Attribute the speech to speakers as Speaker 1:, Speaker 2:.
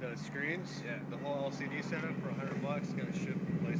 Speaker 1: the screens, yeah, the whole LCD setup for 100 bucks, gonna ship Place